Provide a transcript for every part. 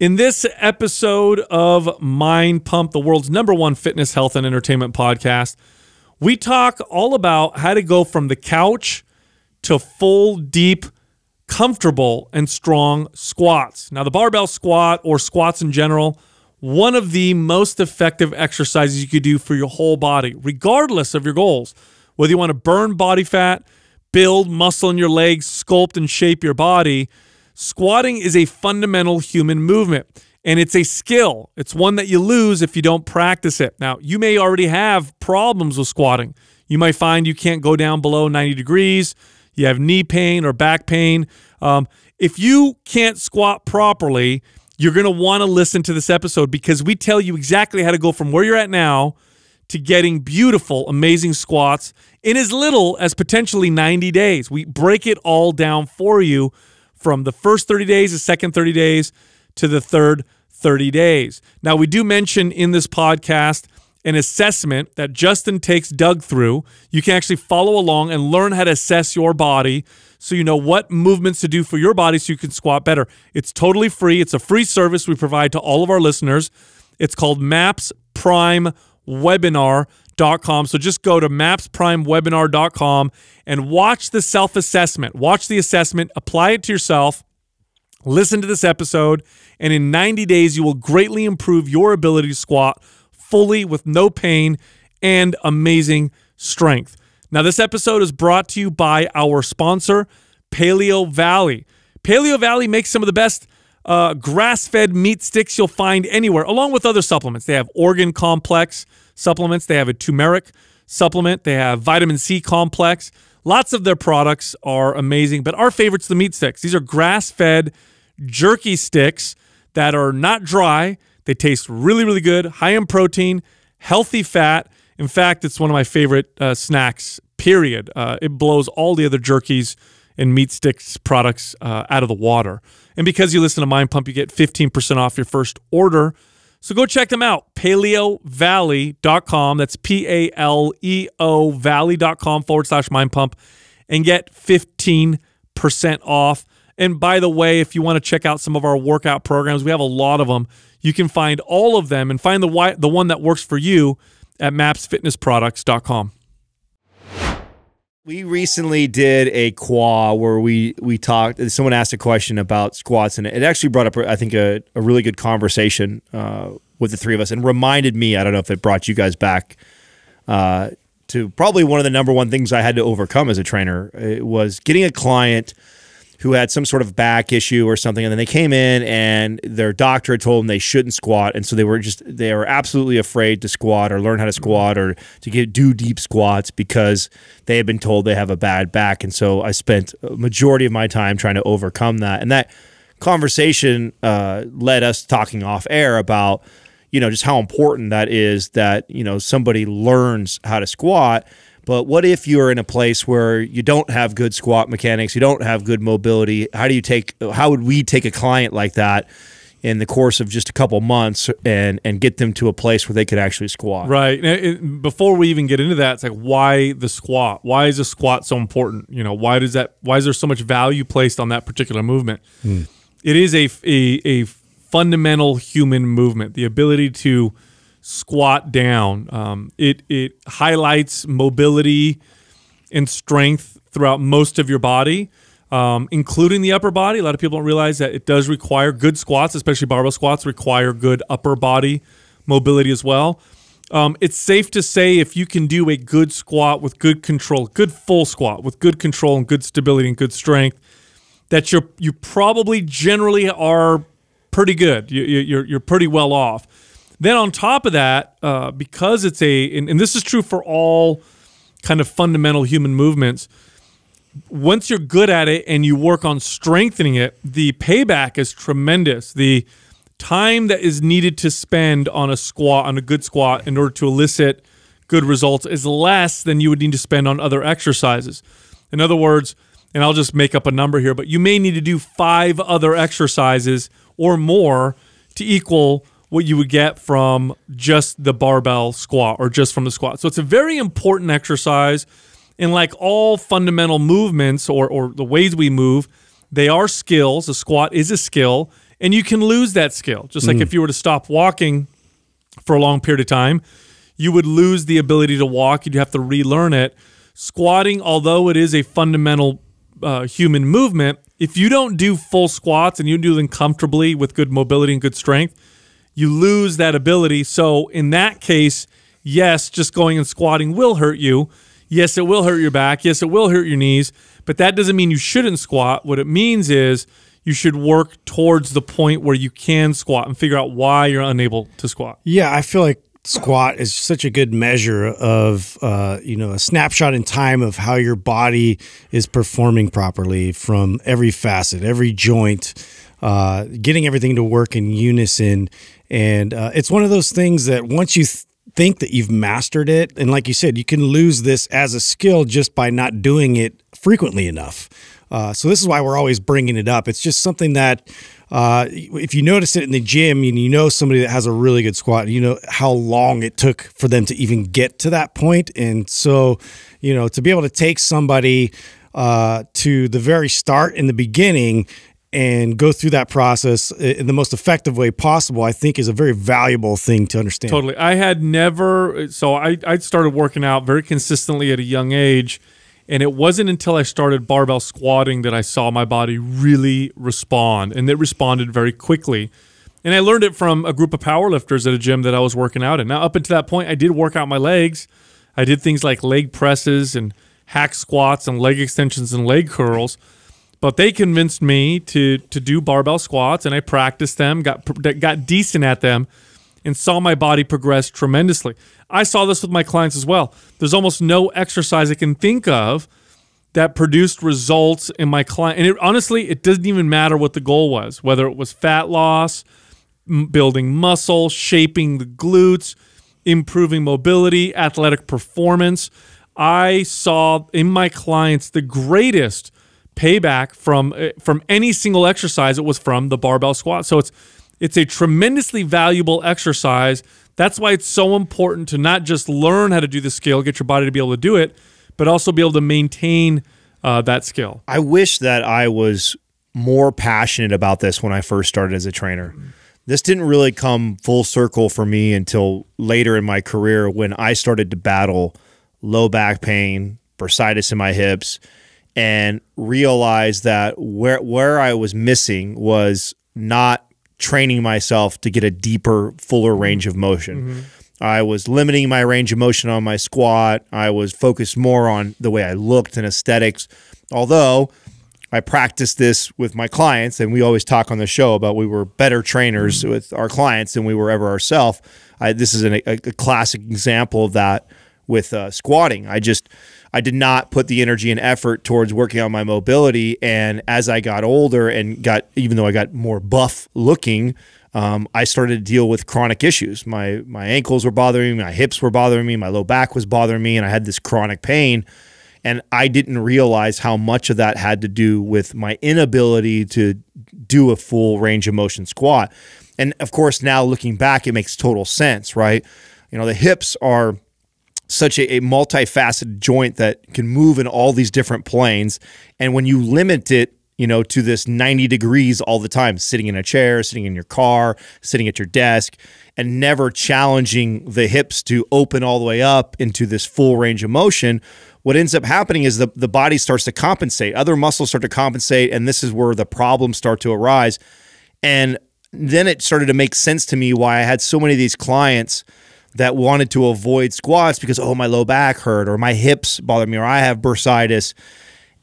In this episode of Mind Pump, the world's number one fitness, health, and entertainment podcast, we talk all about how to go from the couch to full, deep, comfortable, and strong squats. Now, the barbell squat or squats in general, one of the most effective exercises you could do for your whole body, regardless of your goals. Whether you want to burn body fat, build muscle in your legs, sculpt and shape your body Squatting is a fundamental human movement and it's a skill. It's one that you lose if you don't practice it. Now, you may already have problems with squatting. You might find you can't go down below 90 degrees, you have knee pain or back pain. Um, if you can't squat properly, you're going to want to listen to this episode because we tell you exactly how to go from where you're at now to getting beautiful, amazing squats in as little as potentially 90 days. We break it all down for you from the first 30 days, the second 30 days, to the third 30 days. Now, we do mention in this podcast an assessment that Justin takes Doug through. You can actually follow along and learn how to assess your body so you know what movements to do for your body so you can squat better. It's totally free. It's a free service we provide to all of our listeners. It's called MAPS Prime Webinar mapsprimewebinar.com. So just go to mapsprimewebinar.com and watch the self assessment. Watch the assessment, apply it to yourself, listen to this episode, and in 90 days, you will greatly improve your ability to squat fully with no pain and amazing strength. Now, this episode is brought to you by our sponsor, Paleo Valley. Paleo Valley makes some of the best uh, grass fed meat sticks you'll find anywhere, along with other supplements. They have organ complex supplements, they have a turmeric supplement, they have vitamin C complex. Lots of their products are amazing, but our favorite's the meat sticks. These are grass fed jerky sticks that are not dry. They taste really, really good, high in protein, healthy fat. In fact, it's one of my favorite uh, snacks, period. Uh, it blows all the other jerkies and meat sticks products uh, out of the water. And because you listen to Mind Pump, you get 15% off your first order. So go check them out, paleovalley.com. That's P A L E O valley.com forward slash mind pump and get 15% off. And by the way, if you want to check out some of our workout programs, we have a lot of them. You can find all of them and find the, the one that works for you at mapsfitnessproducts.com we recently did a quah where we we talked. Someone asked a question about squats, and it actually brought up, I think, a, a really good conversation uh, with the three of us, and reminded me. I don't know if it brought you guys back uh, to probably one of the number one things I had to overcome as a trainer. It was getting a client who had some sort of back issue or something, and then they came in and their doctor had told them they shouldn't squat, and so they were just they were absolutely afraid to squat or learn how to squat or to get do deep squats because they had been told they have a bad back, and so I spent a majority of my time trying to overcome that, and that conversation uh, led us talking off air about you know just how important that is that you know somebody learns how to squat but what if you're in a place where you don't have good squat mechanics, you don't have good mobility? How do you take? How would we take a client like that? in the course of just a couple months and and get them to a place where they could actually squat. Right. It, before we even get into that, it's like why the squat? Why is a squat so important? You know, why does that? Why is there so much value placed on that particular movement? Mm. It is a, a a fundamental human movement. The ability to squat down. Um, it it highlights mobility and strength throughout most of your body, um, including the upper body. A lot of people don't realize that it does require good squats, especially barbell squats, require good upper body mobility as well. Um, it's safe to say if you can do a good squat with good control, good full squat with good control and good stability and good strength, that you're you probably generally are pretty good. You, you're you're pretty well off. Then on top of that, uh, because it's a, and, and this is true for all kind of fundamental human movements, once you're good at it and you work on strengthening it, the payback is tremendous. The time that is needed to spend on a squat, on a good squat, in order to elicit good results is less than you would need to spend on other exercises. In other words, and I'll just make up a number here, but you may need to do five other exercises or more to equal what you would get from just the barbell squat or just from the squat. So it's a very important exercise. And like all fundamental movements or, or the ways we move, they are skills. A squat is a skill. And you can lose that skill. Just like if you were to stop walking for a long period of time, you would lose the ability to walk. You'd have to relearn it. Squatting, although it is a fundamental uh, human movement, if you don't do full squats and you do them comfortably with good mobility and good strength, you lose that ability. So in that case, yes, just going and squatting will hurt you. Yes, it will hurt your back. Yes, it will hurt your knees. But that doesn't mean you shouldn't squat. What it means is you should work towards the point where you can squat and figure out why you're unable to squat. Yeah, I feel like squat is such a good measure of uh, you know a snapshot in time of how your body is performing properly from every facet, every joint, uh, getting everything to work in unison. And uh, it's one of those things that once you th- think that you've mastered it, and like you said, you can lose this as a skill just by not doing it frequently enough. Uh, so this is why we're always bringing it up. It's just something that uh, if you notice it in the gym and you know somebody that has a really good squat, you know how long it took for them to even get to that point. And so, you know, to be able to take somebody uh, to the very start in the beginning and go through that process in the most effective way possible, I think is a very valuable thing to understand. Totally. I had never, so I, I started working out very consistently at a young age. And it wasn't until I started barbell squatting that I saw my body really respond. And it responded very quickly. And I learned it from a group of powerlifters at a gym that I was working out in. Now, up until that point, I did work out my legs. I did things like leg presses and hack squats and leg extensions and leg curls. But they convinced me to to do barbell squats, and I practiced them, got got decent at them, and saw my body progress tremendously. I saw this with my clients as well. There's almost no exercise I can think of that produced results in my client. And it, honestly, it doesn't even matter what the goal was, whether it was fat loss, building muscle, shaping the glutes, improving mobility, athletic performance. I saw in my clients the greatest payback from uh, from any single exercise it was from the barbell squat. So it's it's a tremendously valuable exercise. That's why it's so important to not just learn how to do the skill get your body to be able to do it but also be able to maintain uh, that skill. I wish that I was more passionate about this when I first started as a trainer. This didn't really come full circle for me until later in my career when I started to battle low back pain, bursitis in my hips, and realized that where where I was missing was not training myself to get a deeper, fuller mm-hmm. range of motion. Mm-hmm. I was limiting my range of motion on my squat. I was focused more on the way I looked and aesthetics. Although I practiced this with my clients, and we always talk on the show about we were better trainers mm-hmm. with our clients than we were ever ourselves. This is an, a, a classic example of that with uh, squatting. I just I did not put the energy and effort towards working on my mobility, and as I got older and got even though I got more buff looking. Um, I started to deal with chronic issues. My my ankles were bothering me, my hips were bothering me, my low back was bothering me, and I had this chronic pain. And I didn't realize how much of that had to do with my inability to do a full range of motion squat. And of course, now looking back, it makes total sense, right? You know, the hips are such a, a multifaceted joint that can move in all these different planes. And when you limit it, you know, to this 90 degrees all the time, sitting in a chair, sitting in your car, sitting at your desk, and never challenging the hips to open all the way up into this full range of motion, what ends up happening is the, the body starts to compensate. Other muscles start to compensate, and this is where the problems start to arise. And then it started to make sense to me why I had so many of these clients that wanted to avoid squats because, oh, my low back hurt, or my hips bother me, or I have bursitis.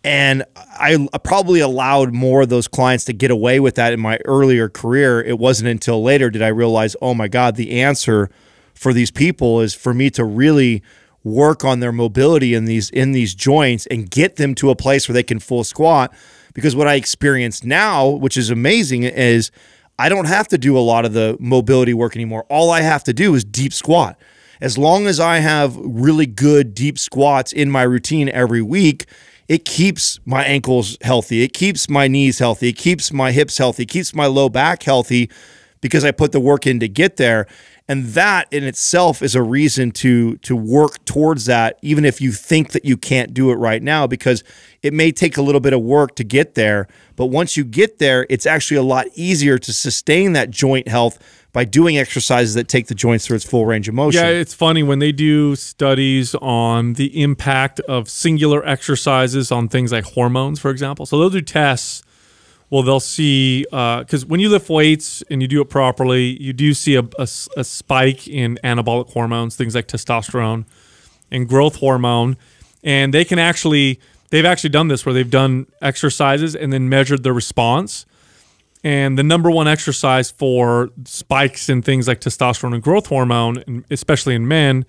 And I probably allowed more of those clients to get away with that in my earlier career. It wasn't until later did I realize, oh my God, the answer for these people is for me to really work on their mobility in these in these joints and get them to a place where they can full squat. Because what I experience now, which is amazing, is I don't have to do a lot of the mobility work anymore. All I have to do is deep squat. As long as I have really good deep squats in my routine every week, it keeps my ankles healthy. It keeps my knees healthy. It keeps my hips healthy. It keeps my low back healthy because I put the work in to get there. And that in itself is a reason to to work towards that even if you think that you can't do it right now because it may take a little bit of work to get there but once you get there it's actually a lot easier to sustain that joint health by doing exercises that take the joints through its full range of motion Yeah, it's funny when they do studies on the impact of singular exercises on things like hormones, for example. So they'll do tests. Well, they'll see because when you lift weights and you do it properly, you do see a spike in anabolic hormones, things like testosterone and growth hormone, and they can actually they've actually done this where they've done exercises and then measured the response. And the number one exercise for spikes in things like testosterone and growth hormone, especially in men,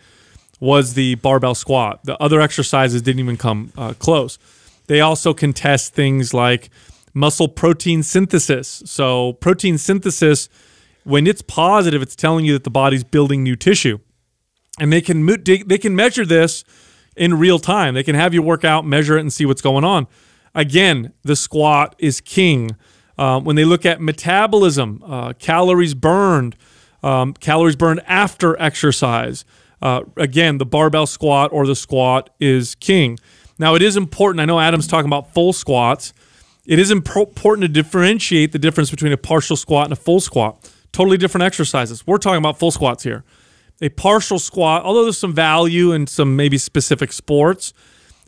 was the barbell squat. The other exercises didn't even come uh, close. They also can test things like muscle protein synthesis. So, protein synthesis, when it's positive, it's telling you that the body's building new tissue, and they can they can measure this in real time. They can have you work out, measure it, and see what's going on. Again, the squat is king. Um, when they look at metabolism, uh, calories burned, um, calories burned after exercise. Uh, again, the barbell squat or the squat is king. Now, it is important. I know Adam's talking about full squats. It is important to differentiate the difference between a partial squat and a full squat. Totally different exercises. We're talking about full squats here. A partial squat, although there's some value in some maybe specific sports,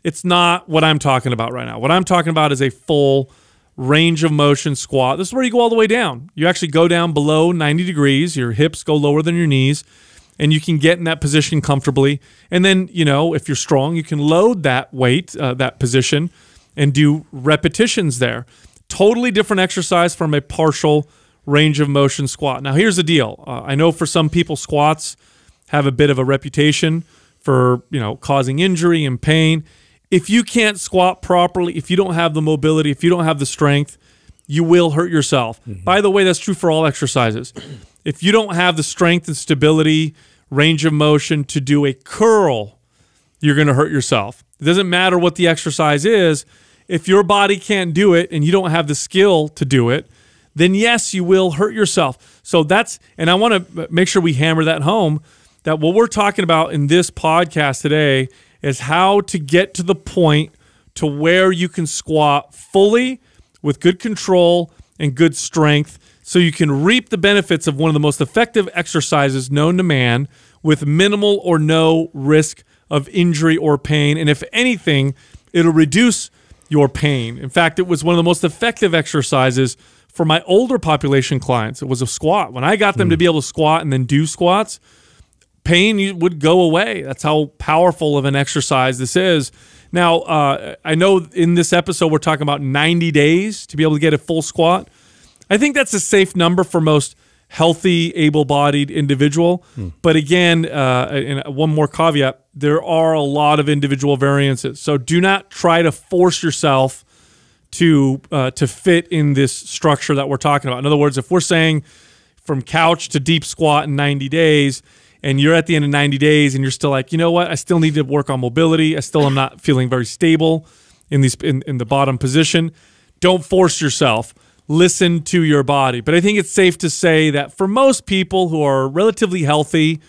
it's not what I'm talking about right now. What I'm talking about is a full range of motion squat. This is where you go all the way down. You actually go down below 90 degrees, your hips go lower than your knees, and you can get in that position comfortably. And then, you know, if you're strong, you can load that weight, uh, that position, and do repetitions there. Totally different exercise from a partial range of motion squat. Now, here's the deal uh, I know for some people, squats have a bit of a reputation for, you know, causing injury and pain if you can't squat properly, if you don't have the mobility, if you don't have the strength, you will hurt yourself. By the way, that's true for all exercises. If you don't have the strength and stability, range of motion to do a curl, you're going to hurt yourself. It doesn't matter what the exercise is. If your body can't do it and you don't have the skill to do it, then yes, you will hurt yourself. So that's, and I want to make sure we hammer that home that what we're talking about in this podcast today is how to get to the point to where you can squat fully with good control and good strength so you can reap the benefits of one of the most effective exercises known to man with minimal or no risk of injury or pain and if anything it'll reduce your pain in fact it was one of the most effective exercises for my older population clients it was a squat when i got them to be able to squat and then do squats pain would go away. That's how powerful of an exercise this is. Now, uh, I know in this episode we're talking about 90 days to be able to get a full squat. I think that's a safe number for most healthy, able-bodied individual. But again, uh, and one more caveat: there are a lot of individual variances. So do not try to force yourself to uh, to fit in this structure that we're talking about. In other words, if we're saying from couch to deep squat in 90 days and you're at the end of 90 days and you're still like, you know what, I still need to work on mobility. I still am not feeling very stable in these in, in the bottom position. Don't force yourself. Listen to your body. But I think it's safe to say that for most people who are relatively healthy,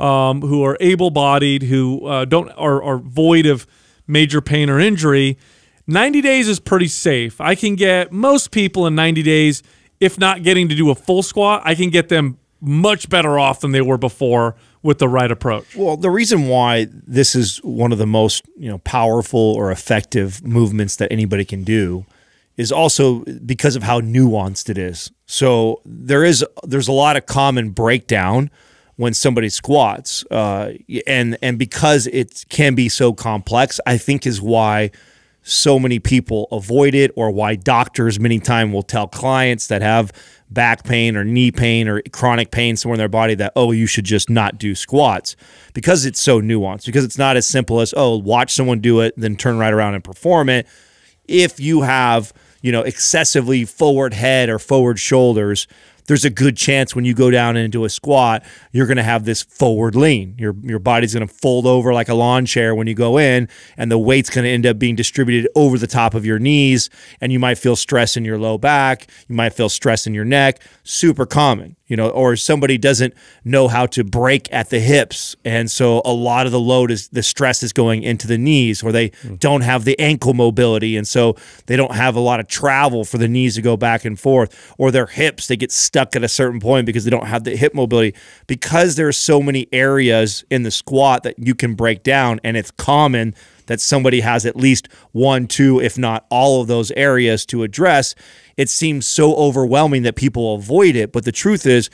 um, who are able-bodied, who uh, don't are, are void of major pain or injury, 90 days is pretty safe. I can get most people in 90 days, if not getting to do a full squat, I can get them much better off than they were before with the right approach. Well, the reason why this is one of the most you know powerful or effective movements that anybody can do is also because of how nuanced it is. So there is there's a lot of common breakdown when somebody squats, uh, and and because it can be so complex, I think is why so many people avoid it, or why doctors many times will tell clients that have back pain or knee pain or chronic pain somewhere in their body that oh you should just not do squats because it's so nuanced because it's not as simple as oh watch someone do it then turn right around and perform it. If you have you know excessively forward head or forward shoulders there's a good chance when you go down into a squat, you're going to have this forward lean. Your your body's going to fold over like a lawn chair when you go in, and the weight's going to end up being distributed over the top of your knees, and you might feel stress in your low back. You might feel stress in your neck. Super common. You know, or somebody doesn't know how to break at the hips, and so a lot of the load is the stress is going into the knees, or they hmm. don't have the ankle mobility, and so they don't have a lot of travel for the knees to go back and forth, or their hips they get stuck at a certain point because they don't have the hip mobility. Because there are so many areas in the squat that you can break down, and it's common that somebody has at least one, two, if not all of those areas to address. It seems so overwhelming that people avoid it. But the truth is,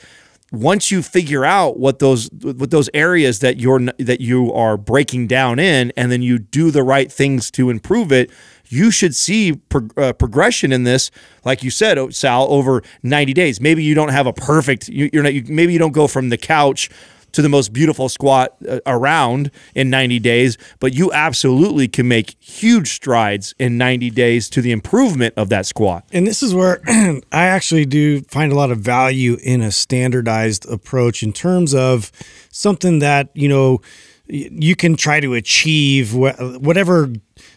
once you figure out what those what those areas that you're that you are breaking down in, and then you do the right things to improve it, you should see pro- uh, progression in this. Like you said, oh, Sal, over 90 days. Maybe you don't have a perfect. You, you're not. You, maybe you don't go from the couch to the most beautiful squat uh, around in 90 days, but you absolutely can make huge strides in 90 days to the improvement of that squat. And this is where I actually do find a lot of value in a standardized approach in terms of something that, you know, you can try to achieve whatever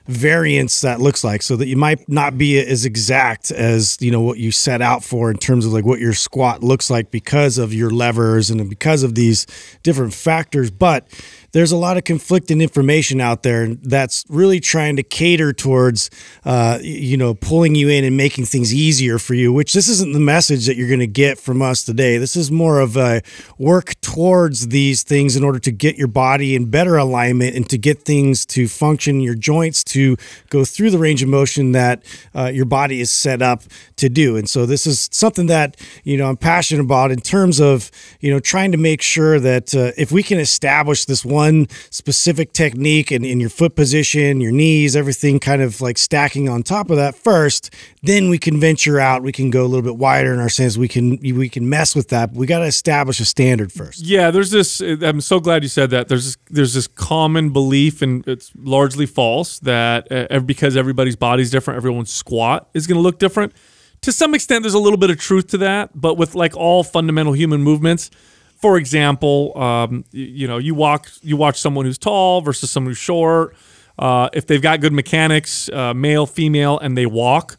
variance that looks like so that you might not be as exact as you know what you set out for in terms of like what your squat looks like because of your levers and because of these different factors but there's a lot of conflicting information out there and that's really trying to cater towards, uh, you know, pulling you in and making things easier for you, which this isn't the message that you're going to get from us today. This is more of a work towards these things in order to get your body in better alignment and to get things to function, your joints to go through the range of motion that uh, your body is set up to do. And so this is something that, you know, I'm passionate about in terms of, you know, trying to make sure that uh, if we can establish this one specific technique and in your foot position, your knees, everything kind of like stacking on top of that first, then we can venture out. We can go a little bit wider in our sense. We can we can mess with that. we got to establish a standard first. Yeah, there's this. I'm so glad you said that. There's this, there's this common belief, and it's largely false that uh, because everybody's body's different, everyone's squat is going to look different. To some extent, there's a little bit of truth to that, but with like all fundamental human movements, for example, um, you, you, know, you walk, you watch someone who's tall versus someone who's short. Uh, if they've got good mechanics, uh, male, female, and they walk,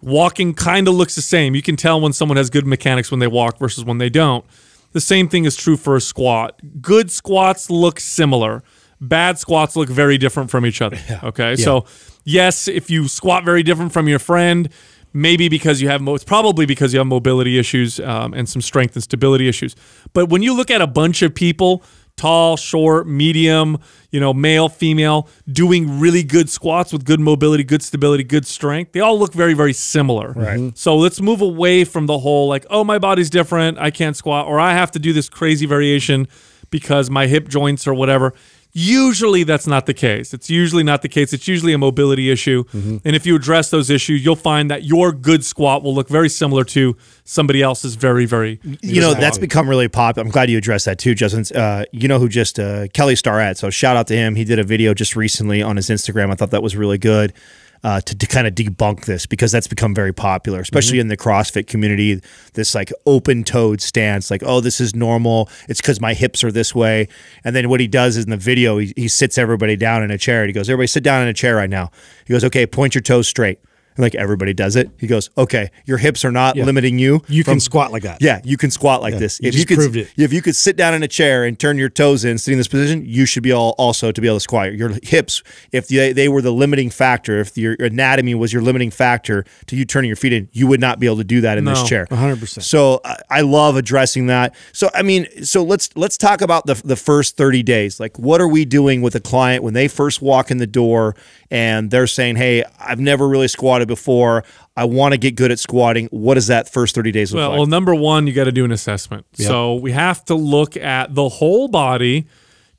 walking kind of looks the same. You can tell when someone has good mechanics when they walk versus when they don't. The same thing is true for a squat. Good squats look similar. Bad squats look very different from each other. Yeah. Okay. Yeah. So, yes, if you squat very different from your friend, maybe because you have it's probably because you have mobility issues um, and some strength and stability issues but when you look at a bunch of people tall short medium you know male female doing really good squats with good mobility good stability good strength. They all look very very similar. Right. Mm-hmm. so let's move away from the whole like oh my body's different i can't squat or i have to do this crazy variation because my hip joints or whatever Usually that's not the case. It's usually not the case. It's usually a mobility issue. Mm-hmm. And if you address those issues, you'll find that your good squat will look very similar to somebody else's very, very. You know, that's become really popular. I'm glad you addressed that too, Justin. Uh, you know who just, uh, Kelly Starrett. So shout out to him. He did a video just recently on his Instagram. I thought that was really good uh, to, to kind of debunk this because that's become very popular, especially mm-hmm. in the CrossFit community. This like open toed stance, like, oh, this is normal. It's because my hips are this way. And then what he does is in the video, he, he sits everybody down in a chair. He goes, everybody sit down in a chair right now. He goes, okay, point your toes straight like everybody does it. He goes, okay, your hips are not yeah. limiting you. You from, can squat like that. Yeah, you can squat like yeah, this. You if you could, proved it. if you could sit down in a chair and turn your toes in, sitting in this position, you should be all also to be able to squat. Your hips, if they, they were the limiting factor, if your anatomy was your limiting factor to you turning your feet in, you would not be able to do that in no, this chair. 100%. So I, I love addressing that. So I mean, so let's let's talk about the the first 30 days. Like what are we doing with a client when they first walk in the door and they're saying, "Hey, I've never really squatted before. I want to get good at squatting." What does that first 30 days look well, like? Well, number 1, you got to do an assessment. Yep. So, we have to look at the whole body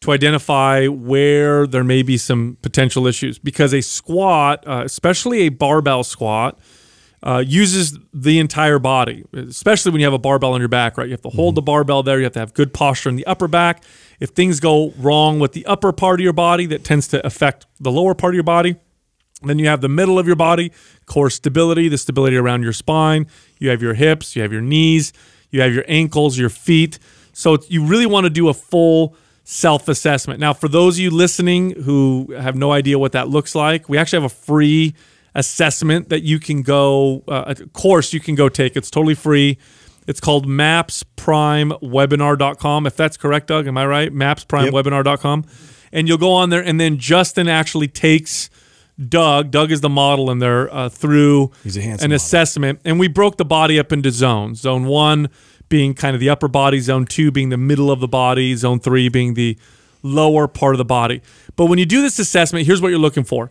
to identify where there may be some potential issues because a squat, uh, especially a barbell squat, uh, uses the entire body, especially when you have a barbell on your back, right? You have to hold mm-hmm. the barbell there. You have to have good posture in the upper back. If things go wrong with the upper part of your body, that tends to affect the lower part of your body. Then you have the middle of your body, core stability, the stability around your spine. You have your hips, you have your knees, you have your ankles, your feet. So you really want to do a full self assessment. Now, for those of you listening who have no idea what that looks like, we actually have a free assessment that you can go, uh, a course you can go take. It's totally free. It's called mapsprimewebinar.com. If that's correct, Doug, am I right? Mapsprimewebinar.com. And you'll go on there, and then Justin actually takes Doug. Doug is the model in there uh, through an model. assessment, and we broke the body up into zones. Zone one being kind of the upper body, zone two being the middle of the body, zone three being the lower part of the body. But when you do this assessment, here's what you're looking for.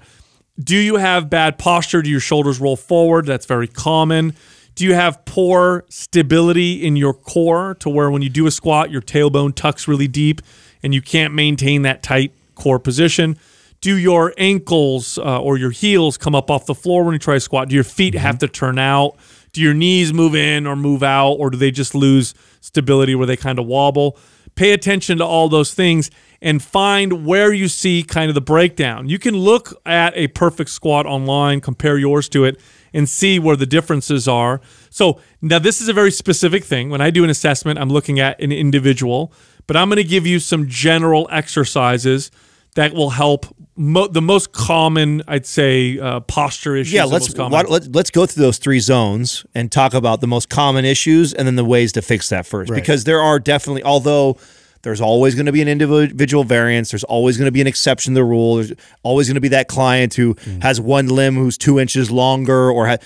Do you have bad posture? Do your shoulders roll forward? That's very common. Do you have poor stability in your core to where when you do a squat, your tailbone tucks really deep and you can't maintain that tight core position? Do your ankles uh, or your heels come up off the floor when you try to squat? Do your feet have to turn out? Do your knees move in or move out, or do they just lose stability where they kind of wobble? Pay attention to all those things and find where you see kind of the breakdown. You can look at a perfect squat online, compare yours to it, and see where the differences are. So now this is a very specific thing. When I do an assessment, I'm looking at an individual, but I'm going to give you some general exercises that will help mo- the most common, I'd say, uh, posture issues. Yeah, let's why- let, let's go through those three zones and talk about the most common issues and then the ways to fix that first. Right. Because there are definitely, although there's always going to be an individual variance, there's always going to be an exception to the rule. There's always going to be that client who Mm. has one limb who's two inches longer, or ha-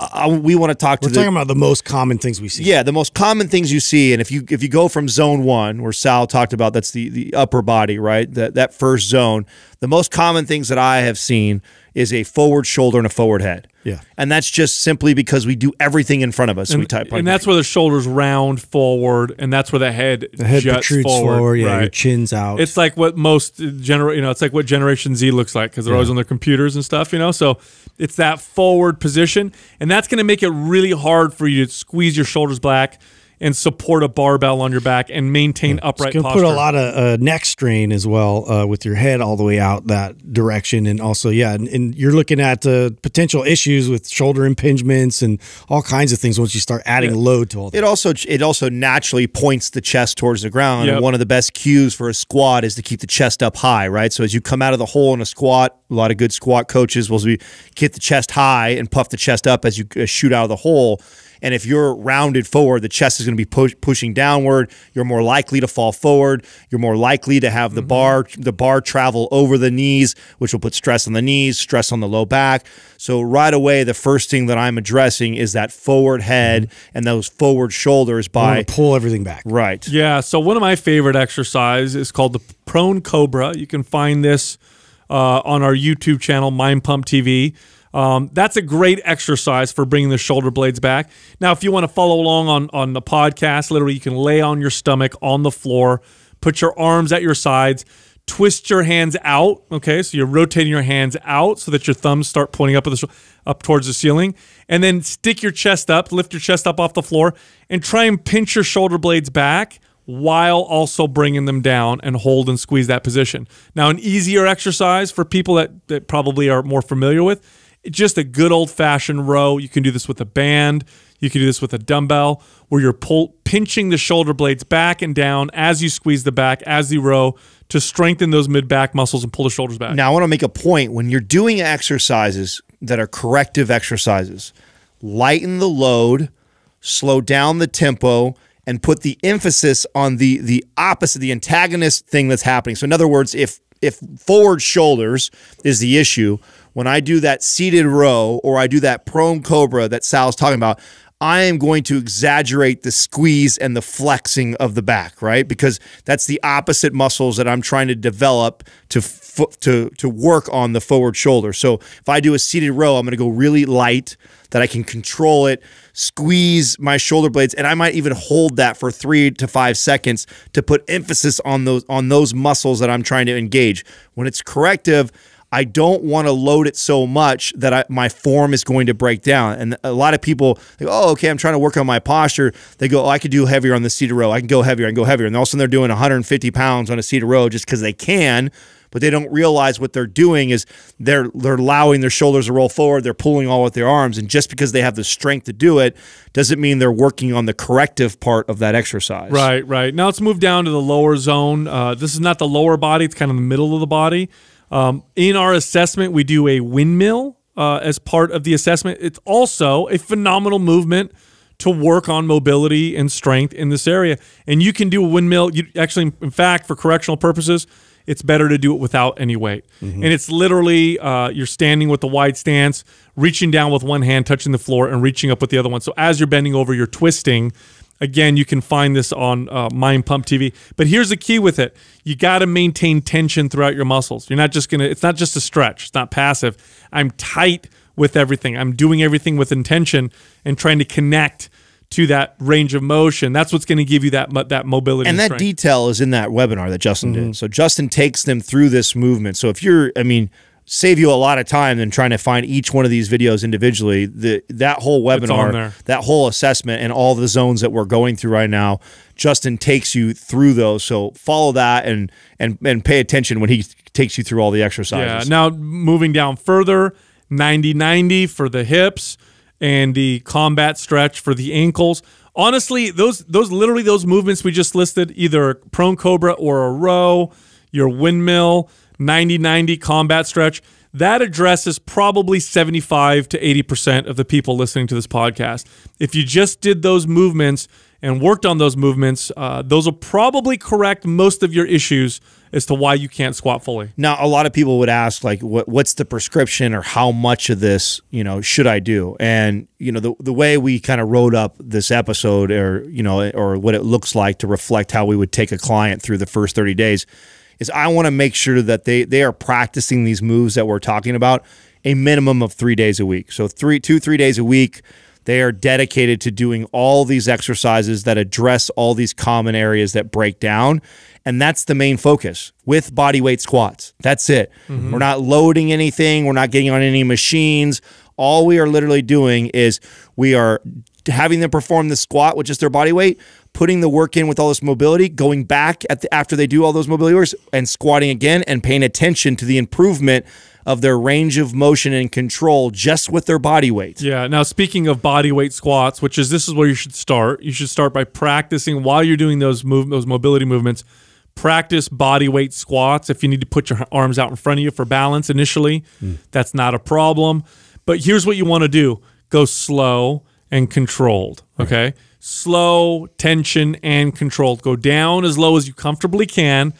uh, we want to talk We're to the talking about the most common things we see. yeah, the most common things you see, and if you if you go from zone one, where Sal talked about, that's the the upper body, right? That that first zone. The most common things that I have seen is a forward shoulder and a forward head. Yeah. and that's just simply because we do everything in front of us. And, we type, and that's where the shoulders round forward, and that's where the head The head juts protrudes forward. forward. yeah, your chin's out. It's like what most gener, you know, it's like what Generation Z looks like because they're always on their computers and stuff, you know. So it's that forward position, and that's going to make it really hard for you to squeeze your shoulders back and support a barbell on your back and maintain upright It's going to posture. put a lot of uh, neck strain as well uh, with your head all the way out that direction. And also, yeah, and, and you're looking at uh, potential issues with shoulder impingements and all kinds of things once you start adding load to all that. It also it also naturally points the chest towards the ground. Yep. And one of the best cues for a squat is to keep the chest up high, right? So as you come out of the hole in a squat, a lot of good squat coaches will be get the chest high and puff the chest up as you uh, shoot out of the hole. And if you're rounded forward, the chest is going to be push, pushing downward. You're more likely to fall forward. You're more likely to have the bar the bar travel over the knees, which will put stress on the knees, stress on the low back. So right away, the first thing that I'm addressing is that forward head and those forward shoulders by to pull everything back. right. Yeah. So one of my favorite exercise is called the prone cobra. You can find this uh, on our YouTube channel, Mind Pump TV. Um, that's a great exercise for bringing the shoulder blades back. Now, if you want to follow along on on the podcast, literally you can lay on your stomach on the floor, put your arms at your sides, twist your hands out. Okay, so you're rotating your hands out so that your thumbs start pointing up the up towards the ceiling, and then stick your chest up, lift your chest up off the floor, and try and pinch your shoulder blades back while also bringing them down and hold and squeeze that position. Now, an easier exercise for people that, that probably are more familiar with, just a good old fashioned row. You can do this with a band. You can do this with a dumbbell where you're pull, pinching the shoulder blades back and down as you squeeze the back, as you row to strengthen those mid back muscles and pull the shoulders back. Now, I want to make a point. When you're doing exercises that are corrective exercises, lighten the load, slow down the tempo, and put the emphasis on the the opposite, the antagonist thing that's happening. So, in other words, if if forward shoulders is the issue, when I do that seated row or I do that prone cobra that Sal's talking about, I am going to exaggerate the squeeze and the flexing of the back, right? Because that's the opposite muscles that I'm trying to develop to to to work on the forward shoulder. So if I do a seated row, I'm going to go really light that I can control it, squeeze my shoulder blades, and I might even hold that for three to five seconds to put emphasis on those on those muscles that I'm trying to engage. When it's corrective. I don't want to load it so much that I, my form is going to break down. And a lot of people, they go, oh, okay, I'm trying to work on my posture. They go, oh, I could do heavier on the seated row. I can go heavier. I can go heavier. And all of a sudden they're doing 150 pounds on a seated row just because they can, but they don't realize what they're doing is they're they're allowing their shoulders to roll forward. They're pulling all with their arms, and just because they have the strength to do it doesn't mean they're working on the corrective part of that exercise. Right, right. Now let's move down to the lower zone. Uh, this is not the lower body; it's kind of the middle of the body. Um, in our assessment, we do a windmill uh, as part of the assessment. It's also a phenomenal movement to work on mobility and strength in this area. And you can do a windmill. You actually, in fact, for correctional purposes, it's better to do it without any weight. And it's literally uh, you're standing with the wide stance, reaching down with one hand, touching the floor, and reaching up with the other one. So as you're bending over, you're twisting. Again, you can find this on uh, Mind Pump TV. But here's the key with it: you got to maintain tension throughout your muscles. You're not just gonna. It's not just a stretch. It's not passive. I'm tight with everything. I'm doing everything with intention and trying to connect to that range of motion. That's what's going to give you that that mobility and that strength. detail is in that webinar that Justin Mm-hmm. did. So Justin takes them through this movement. So if you're, I mean, save you a lot of time than trying to find each one of these videos individually. The that whole webinar, that whole assessment, and all the zones that we're going through right now, Justin takes you through those. So follow that and and and pay attention when he takes you through all the exercises. Yeah. Now moving down further, 90-90 for the hips and the combat stretch for the ankles. Honestly, those those literally those movements we just listed, either prone cobra or a row, your windmill, 90-90 combat stretch, that addresses probably 75 to 80% of the people listening to this podcast. If you just did those movements and worked on those movements, uh, those will probably correct most of your issues as to why you can't squat fully. Now, a lot of people would ask, like, what what's the prescription or how much of this, you know, should I do? And you know, the the way we kind of wrote up this episode, or you know, or what it looks like to reflect how we would take a client through the first thirty days, is I want to make sure that they they are practicing these moves that we're talking about a minimum of three days a week. So three, two, three days a week. They are dedicated to doing all these exercises that address all these common areas that break down. And that's the main focus with body weight squats. That's it. Mm-hmm. We're not loading anything, we're not getting on any machines. All we are literally doing is we are having them perform the squat, which is their body weight, putting the work in with all this mobility, going back at the, after they do all those mobility works and squatting again and paying attention to the improvement of their range of motion and control just with their body weight. Yeah. Now, speaking of body weight squats, which is this is where you should start. You should start by practicing while you're doing those move those mobility movements. Practice body weight squats. If you need to put your arms out in front of you for balance initially, hmm. that's not a problem. But here's what you want to do: go slow and controlled. Okay, slow, tension, and controlled. Go down as low as you comfortably can.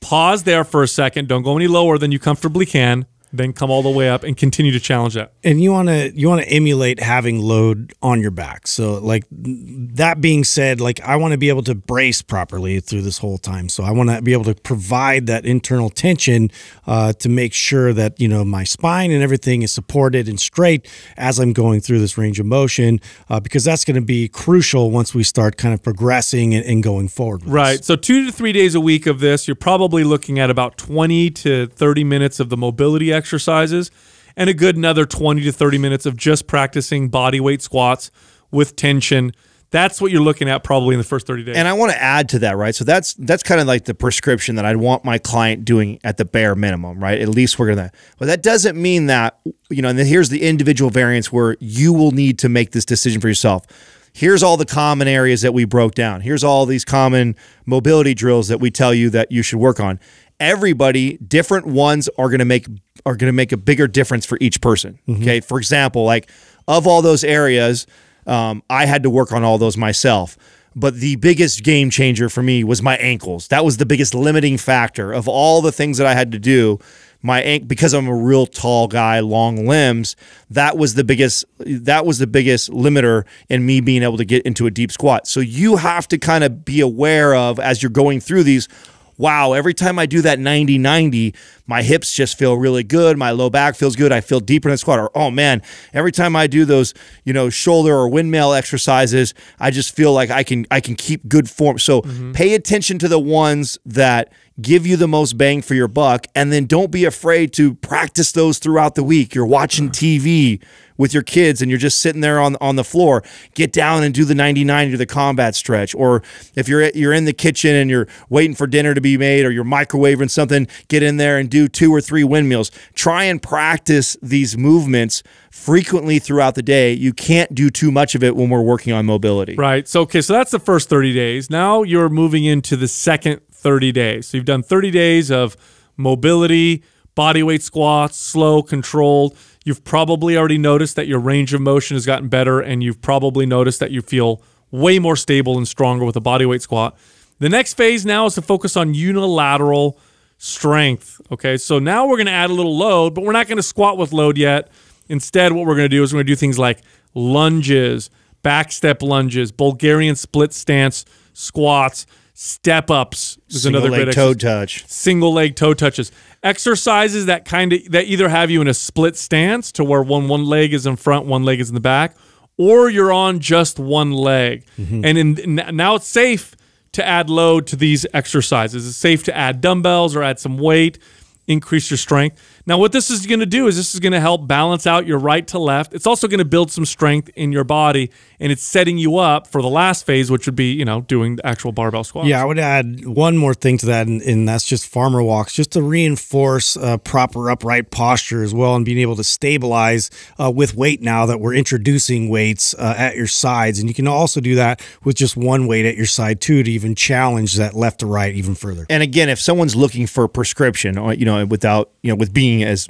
Pause there for a second. Don't go any lower than you comfortably can. Then come all the way up and continue to challenge that. and you want to you want to emulate having load on your back so like that being said like i want to be able to brace properly through this whole time so i want to be able to provide that internal tension uh, to make sure that you know my spine and everything is supported and straight as i'm going through this range of motion uh, because that's going to be crucial once we start kind of progressing and, and going forward with Right. this. So two to three days a week of this, you're probably looking at about 20 to 30 minutes of the mobility exercises and a good another 20 to 30 minutes of just practicing body weight squats with tension. That's what you're looking at probably in the first 30 days. And I want to add to that, right? So that's that's kind of like the prescription that I'd want my client doing at the bare minimum, right? At least we're gonna. But that doesn't mean that you know. And then here's the individual variance where you will need to make this decision for yourself. Here's all the common areas that we broke down. Here's all these common mobility drills that we tell you that you should work on. Everybody, different ones are gonna make are gonna make a bigger difference for each person. Okay, for example, like of all those areas, um, I had to work on all those myself. But the biggest game changer for me was my ankles. That was the biggest limiting factor of all the things that I had to do. My ankle, because I'm a real tall guy, long limbs. That was the biggest. That was the biggest limiter in me being able to get into a deep squat. So you have to kind of be aware of as you're going through these wow, every time I do that 90 90, my hips just feel really good. My low back feels good. I feel deeper in the squat. Or, oh man, every time I do those, you know, shoulder or windmill exercises, I just feel like I can I can keep good form. So mm-hmm. pay attention to the ones that give you the most bang for your buck. And then don't be afraid to practice those throughout the week. You're watching TV with your kids and you're just sitting there on on the floor, get down and do the 99 to the combat stretch. Or if you're you're in the kitchen and you're waiting for dinner to be made or you're microwaving something, get in there and do two or three windmills. Try and practice these movements frequently throughout the day. You can't do too much of it when we're working on mobility. Right. So okay, so that's the first 30 days. Now you're moving into the second 30 days. So you've done 30 days of mobility, body weight squats, slow, controlled. You've probably already noticed that your range of motion has gotten better, and you've probably noticed that you feel way more stable and stronger with a bodyweight squat. The next phase now is to focus on unilateral strength. Okay, so now we're going to add a little load, but we're not going to squat with load yet. Instead, what we're going to do is we're going to do things like lunges, back step lunges, Bulgarian split stance squats, step ups. Is Single another leg toe touch. Single leg toe touches. Exercises that kind of that either have you in a split stance to where one one leg is in front, one leg is in the back, or you're on just one leg. Mm-hmm. And in, now it's safe to add load to these exercises. It's safe to add dumbbells or add some weight, increase your strength. Now, what this is going to do is this is going to help balance out your right to left. It's also going to build some strength in your body, and it's setting you up for the last phase, which would be, you know, doing the actual barbell squats. Yeah, I would add one more thing to that, and, and that's just farmer walks, just to reinforce uh, proper upright posture as well, and being able to stabilize uh, with weight now that we're introducing weights uh, at your sides. And you can also do that with just one weight at your side, too, to even challenge that left to right even further. And again, if someone's looking for prescription, uh, you know, without, you know, with being being as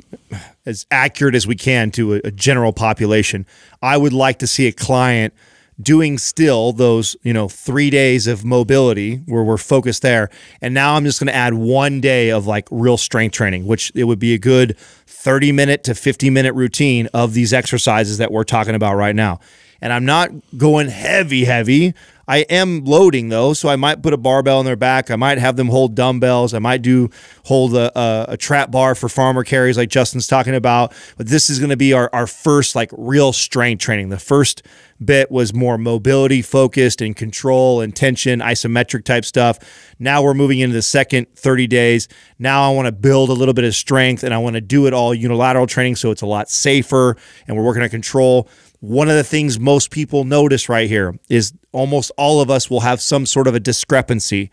as accurate as we can to a, a general population. I would like to see a client doing still those you know three days of mobility where we're focused there and now i'm just going to add one day of like real strength training which it would be a good 30 minute to 50 minute routine of these exercises that we're talking about right now and i'm not going heavy heavy I am loading though, so I might put a barbell on their back. I might have them hold dumbbells. I might do hold a, a, a trap bar for farmer carries like Justin's talking about. But this is going to be our, our first like real strength training. The first bit was more mobility focused and control and tension, isometric type stuff. Now we're moving into the second 30 days. Now I want to build a little bit of strength and I want to do it all unilateral training so it's a lot safer and we're working on control one of the things most people notice right here is almost all of us will have some sort of a discrepancy.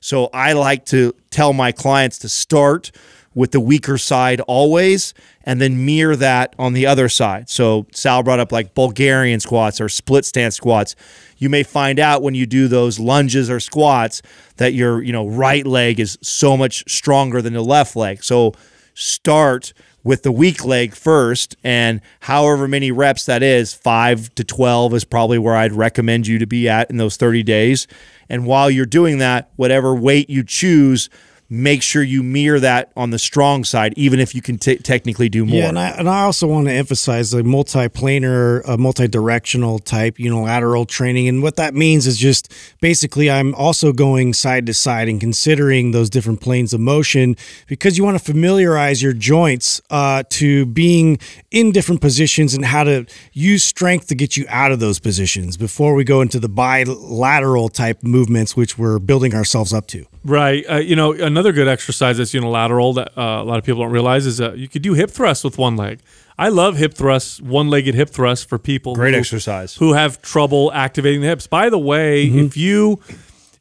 So I like to tell my clients to start with the weaker side always and then mirror that on the other side. So Sal brought up like Bulgarian squats or split stance squats. You may find out when you do those lunges or squats that your, you know, right leg is so much stronger than the left leg. So start with the weak leg first, and however many reps that is, five to 12 is probably where I'd recommend you to be at in those 30 days. And while you're doing that, whatever weight you choose, make sure you mirror that on the strong side, even if you can t- technically do more. Yeah, and I, and I also want to emphasize the multi-planar, uh, multi-directional type unilateral training, and what that means is just basically I'm also going side to side and considering those different planes of motion because you want to familiarize your joints uh, to being in different positions and how to use strength to get you out of those positions before we go into the bilateral type movements, which we're building ourselves up to. Right. Uh, you know, another good exercise that's unilateral that uh, a lot of people don't realize is that you could do hip thrusts with one leg. I love hip thrusts, one-legged hip thrusts for people. Great who, exercise. Who have trouble activating the hips. By the way, mm-hmm. if you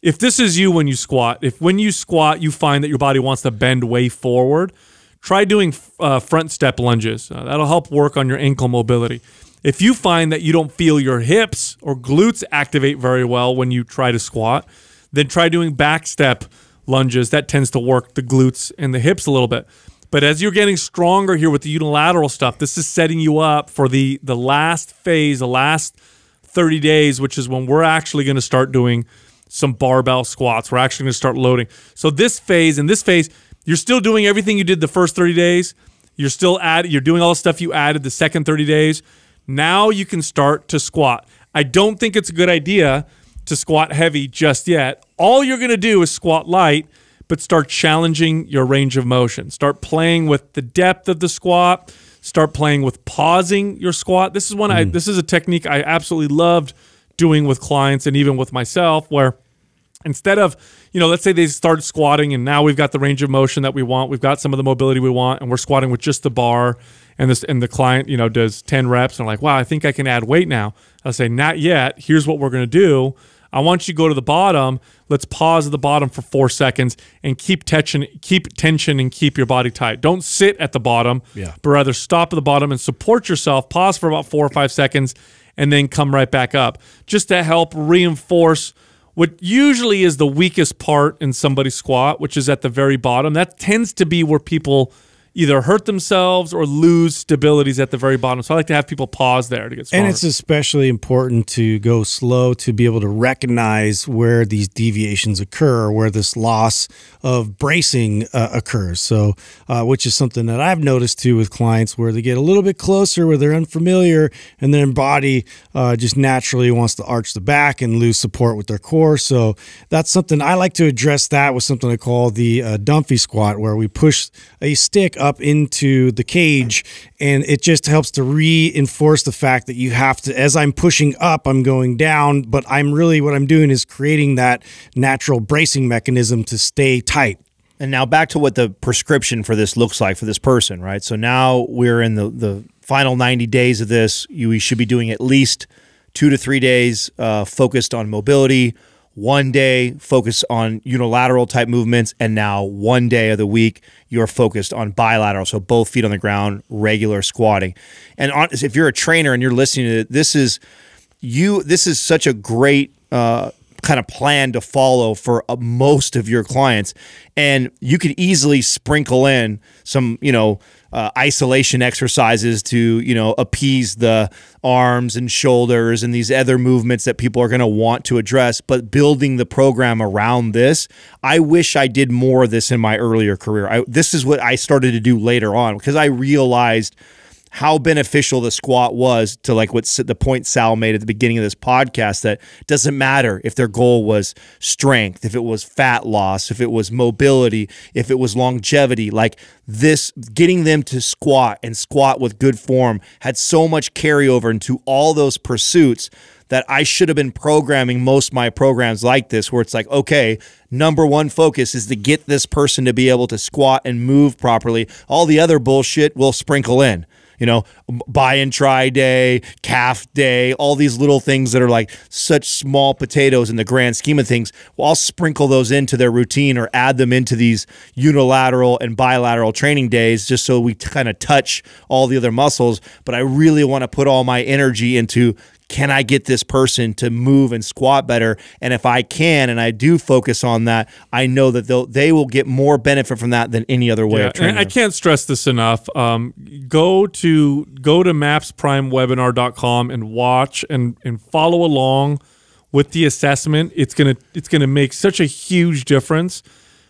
if this is you when you squat, if when you squat you find that your body wants to bend way forward, try doing uh, front step lunges. Uh, that'll help work on your ankle mobility. If you find that you don't feel your hips or glutes activate very well when you try to squat, then try doing back step lunges. That tends to work the glutes and the hips a little bit. But as you're getting stronger here with the unilateral stuff, this is setting you up for the the last phase, the last 30 days, which is when we're actually going to start doing some barbell squats. We're actually going to start loading. So this phase, in this phase, you're still doing everything you did the first 30 days. You're still add, you're doing all the stuff you added the second 30 days. Now you can start to squat. I don't think it's a good idea to squat heavy just yet. All you're going to do is squat light, but start challenging your range of motion. Start playing with the depth of the squat. Start playing with pausing your squat. This is one mm. I this is a technique I absolutely loved doing with clients and even with myself where instead of you know let's say they start squatting and now we've got the range of motion that we want we've got some of the mobility we want and we're squatting with just the bar and this and the client you know does 10 reps and like wow i think i can add weight now i'll say not yet here's what we're going to do I want you to go to the bottom. Let's pause at the bottom for four seconds and keep tension, keep tension, and keep your body tight. Don't sit at the bottom, yeah. but rather stop at the bottom and support yourself. Pause for about four or five seconds, and then come right back up, just to help reinforce what usually is the weakest part in somebody's squat, which is at the very bottom. That tends to be where people either hurt themselves or lose stabilities at the very bottom. So I like to have people pause there to get stronger. And it's especially important to go slow to be able to recognize where these deviations occur, where this loss of bracing uh, occurs. So, uh, which is something that I've noticed too with clients where they get a little bit closer, where they're unfamiliar, and their body uh, just naturally wants to arch the back and lose support with their core. So that's something I like to address. That with something I call the uh, Dunphy squat, where we push a stick up into the cage and it just helps to reinforce the fact that you have to as i'm pushing up i'm going down but i'm really what i'm doing is creating that natural bracing mechanism to stay tight And now back to what the prescription for this looks like for this person, right? So now we're in the the final 90 days of this. You should be doing at least two to three days uh, focused on mobility, one day focus on unilateral type movements, and now one day of the week you're focused on bilateral. So both feet on the ground, regular squatting. And on, if you're a trainer and you're listening to it, this is you. This is such a great. Uh, kind of plan to follow for uh, most of your clients and you could easily sprinkle in some you know uh, isolation exercises to you know appease the arms and shoulders and these other movements that people are going to want to address. But building the program around this i wish i did more of this in my earlier career. I, this is what i started to do later on because i realized how beneficial the squat was to like what the point Sal made at the beginning of this podcast that doesn't matter if their goal was strength, if it was fat loss, if it was mobility, if it was longevity, like this getting them to squat and squat with good form had so much carryover into all those pursuits that I should have been programming most my programs like this, where it's like, okay, number one focus is to get this person to be able to squat and move properly. All the other bullshit will sprinkle in you know, bi and tri day, calf day, all these little things that are like such small potatoes in the grand scheme of things. Well, I'll sprinkle those into their routine or add them into these unilateral and bilateral training days just so we kind of touch all the other muscles. But I really want to put all my energy into can I get this person to move and squat better? And if I can, and I do focus on that, I know that they'll they will get more benefit from that than any other way Yeah, of training. I can't stress this enough. Um, go to go to mapsprimewebinar.com and watch and and follow along with the assessment. It's gonna it's gonna make such a huge difference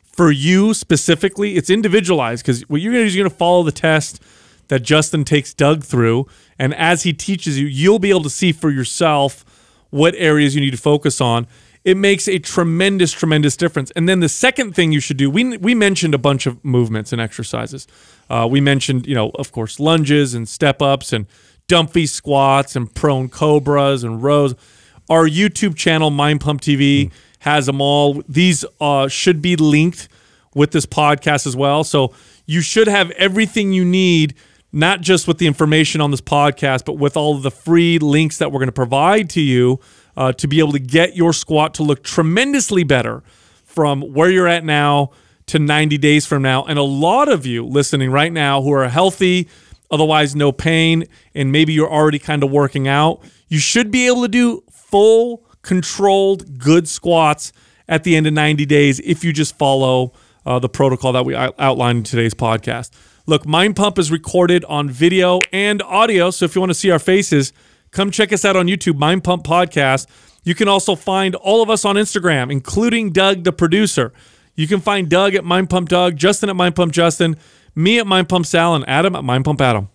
for you specifically. It's individualized because what you're gonna do is you're gonna follow the test that Justin takes Doug through, and as he teaches you, you'll be able to see for yourself what areas you need to focus on. It makes a tremendous, tremendous difference. And then the second thing you should do, we we mentioned a bunch of movements and exercises. Uh, we mentioned, you know, of course, lunges and step ups and Dunphy squats and prone cobras and rows. Our YouTube channel, Mind Pump TV, has them all. These uh, should be linked with this podcast as well. So you should have everything you need, not just with the information on this podcast, but with all of the free links that we're going to provide to you uh, to be able to get your squat to look tremendously better from where you're at now to 90 days from now. And a lot of you listening right now who are healthy, otherwise no pain, and maybe you're already kind of working out, you should be able to do full, controlled, good squats at the end of 90 days if you just follow uh, the protocol that we outlined in today's podcast. Look, Mind Pump is recorded on video and audio. So if you want to see our faces, come check us out on YouTube, Mind Pump Podcast. You can also find all of us on Instagram, including Doug, the producer. You can find Doug at Mind Pump Doug, Justin at Mind Pump Justin, me at Mind Pump Sal, and Adam at Mind Pump Adam.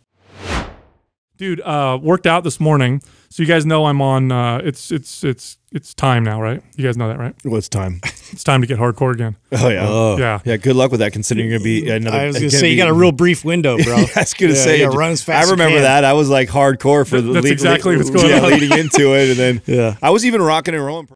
Dude, uh, worked out this morning, so you guys know I'm on. Uh, it's it's it's it's time now, right? You guys know that, right? Well, it's time? It's time to get hardcore again. Oh yeah. Yeah. Yeah, good luck with that. Considering you're gonna be another. I was gonna gonna say you got a real brief window, bro. I was gonna Yeah, say, you gotta run as fast I remember can. that. I was like hardcore for the That's lead- exactly lead- what's going yeah, on. leading into it, and then Yeah. I was even rocking and rolling.